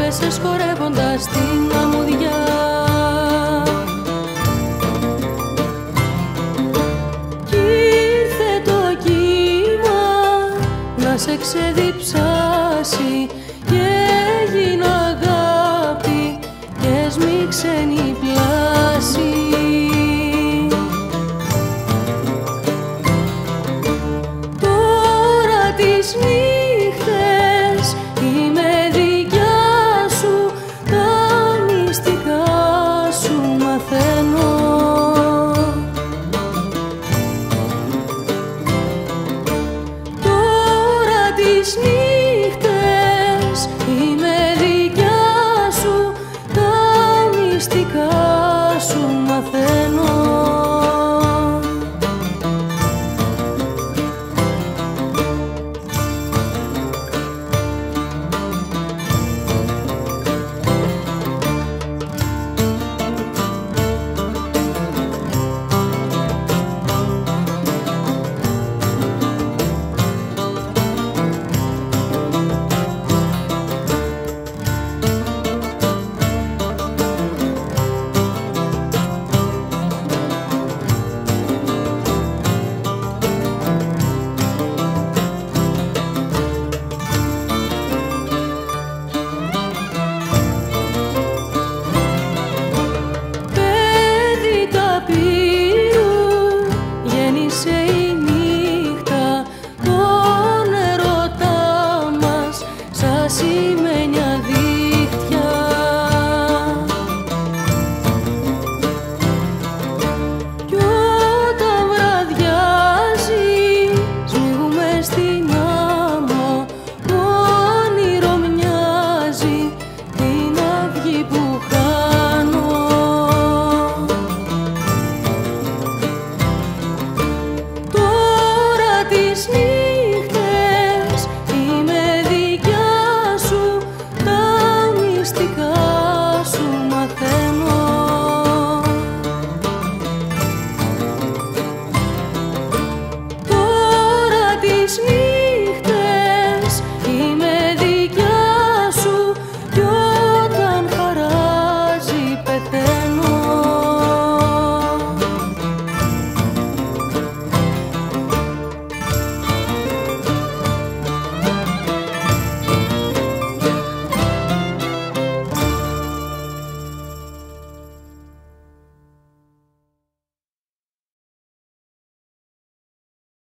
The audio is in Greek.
έπεσες χορεύοντας την αμμουδιά ήρθε το κύμα να σε ξεδιψάσει και έγινε αγάπη και σμίξεν πλάση Τώρα της σμίξε Τώρα